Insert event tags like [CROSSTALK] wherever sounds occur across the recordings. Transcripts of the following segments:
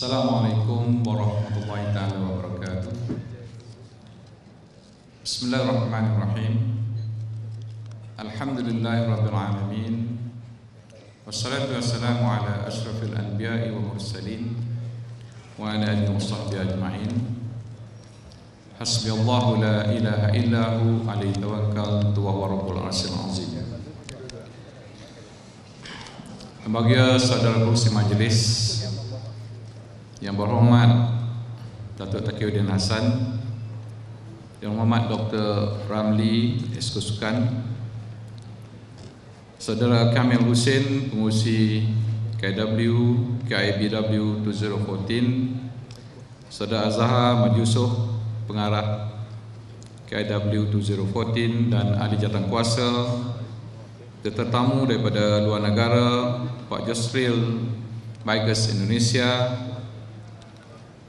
السلام عليكم ورحمة الله تعالى وبركاته بسم الله الرحمن الرحيم الحمد لله رب العالمين والصلاة والسلام على أشرف الأنبياء والمرسلين وعلى آله وصحبه أجمعين حسبي الله لا إله إلا هو عليه توكلت وهو رب العرش العظيم Bagi saudara kursi majelis yang berhormat Datuk Takiuddin Hasan Yang Hormat Dr. Ramli Esko Sukan Saudara Kamil Hussein Pengurusi KW KIBW 2014 Saudara Azhar Maju Yusof Pengarah KIW 2014 dan ahli jawatankuasa tetamu daripada luar negara Pak Jasril Bikers Indonesia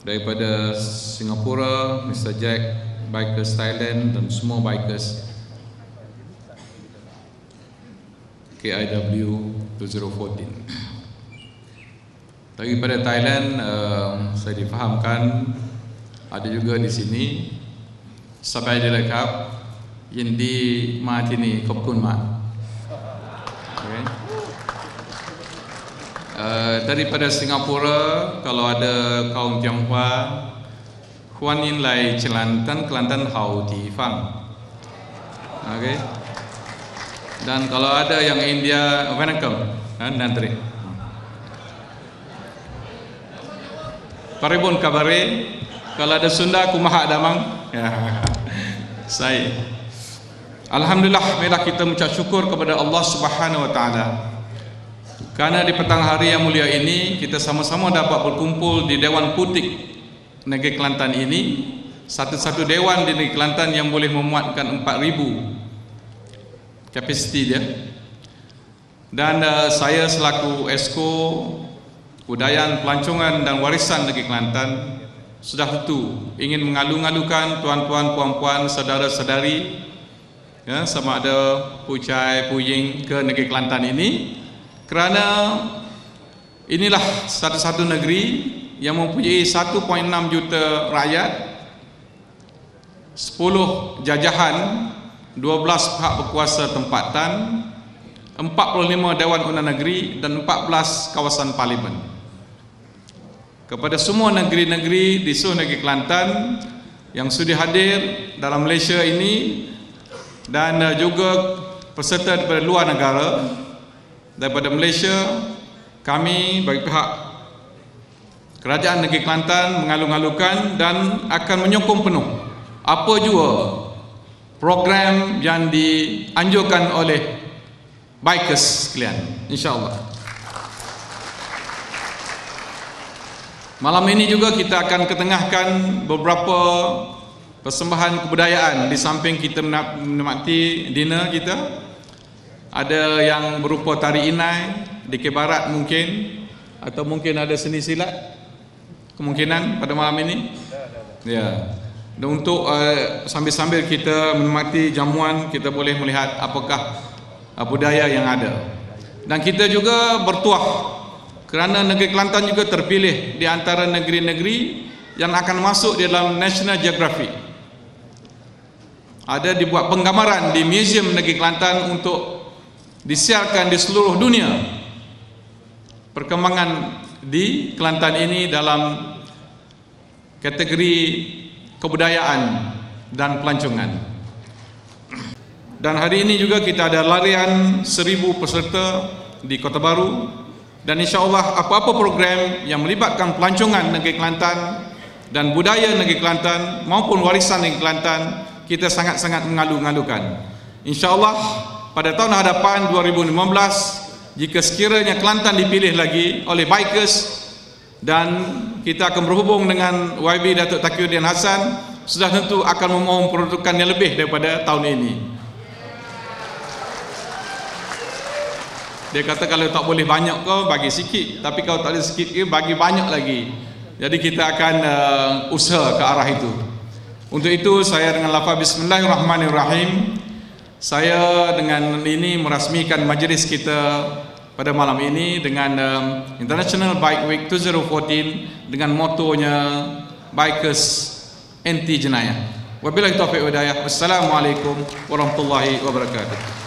daripada Singapura, Mr. Jack, Bikers Thailand dan semua bikers KIW 2014. Daripada Thailand, uh, saya difahamkan ada juga di sini sampai di lekap yang di mat ini kopkun mat. Okay. Uh, daripada Singapura kalau ada kaum Tionghoa Huan Yin Lai Kelantan Kelantan Hau Ti Fang okay. dan kalau ada yang India Vanakkam kan nantri Paribun kabare kalau ada Sunda kumaha damang. Ya. [LAUGHS] saya. Alhamdulillah bila kita mengucap syukur kepada Allah Subhanahu wa taala Karena di petang hari yang mulia ini kita sama-sama dapat berkumpul di Dewan Putik Negeri Kelantan ini satu-satu dewan di Negeri Kelantan yang boleh memuatkan 4000 kapasiti dia. Dan uh, saya selaku Esko Budayaan Pelancongan dan Warisan Negeri Kelantan sudah tentu ingin mengalu-alukan tuan-tuan, puan-puan, saudara-saudari ya, sama ada Pucai, Puying ke Negeri Kelantan ini kerana inilah satu-satu negeri yang mempunyai 1.6 juta rakyat 10 jajahan 12 pihak berkuasa tempatan 45 Dewan Undang Negeri dan 14 kawasan parlimen. Kepada semua negeri-negeri di seluruh negeri Kelantan yang sudi hadir dalam Malaysia ini dan juga peserta daripada luar negara daripada Malaysia kami bagi pihak Kerajaan Negeri Kelantan mengalu-alukan dan akan menyokong penuh. Apa jua program yang dianjurkan oleh bikers sekalian. Insyaallah. Malam ini juga kita akan ketengahkan beberapa persembahan kebudayaan di samping kita menikmati dinner kita ada yang berupa tari inai di ke barat mungkin atau mungkin ada seni silat? Kemungkinan pada malam ini? Ya. Dan untuk uh, sambil-sambil kita menikmati jamuan kita boleh melihat apakah uh, budaya yang ada. Dan kita juga bertuah kerana negeri Kelantan juga terpilih di antara negeri-negeri yang akan masuk di dalam National Geographic. Ada dibuat penggambaran di Museum Negeri Kelantan untuk disiarkan di seluruh dunia. Perkembangan di Kelantan ini dalam kategori kebudayaan dan pelancongan. Dan hari ini juga kita ada larian seribu peserta di Kota Baru dan insyaAllah apa-apa program yang melibatkan pelancongan negeri Kelantan dan budaya negeri Kelantan maupun warisan negeri Kelantan kita sangat-sangat mengalu-ngalukan. insyaAllah pada tahun hadapan 2015 jika sekiranya Kelantan dipilih lagi oleh bikers dan kita akan berhubung dengan YB Datuk Takiuddin Hasan sudah tentu akan memohon peruntukan yang lebih daripada tahun ini. Dia kata kalau tak boleh banyak kau bagi sikit. Tapi kalau tak ada sikit ke bagi banyak lagi. Jadi kita akan uh, usaha ke arah itu. Untuk itu saya dengan lafaz bismillahirrahmanirrahim saya dengan ini merasmikan majlis kita pada malam ini dengan um, International Bike Week 2014 dengan motonya Bikers Anti Jenayah. Wabillahi taufiq hidayah. Wassalamualaikum warahmatullahi wabarakatuh.